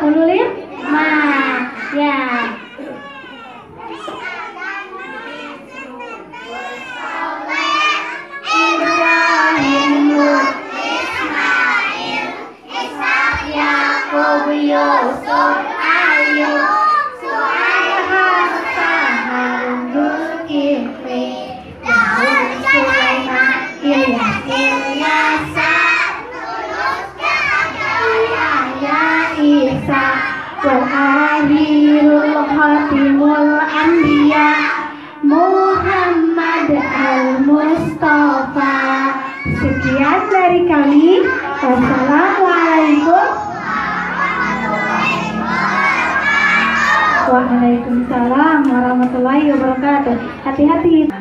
25. Ya. Ibrahim Lut Ismail Ishak Yakub Yusuf Ayub wal akhirul khatimul anbiya Muhammad al-Mustafa. Sekian dari kami. Wassalamualaikum. Waalaikumsalam warahmatullahi wabarakatuh. Hati-hati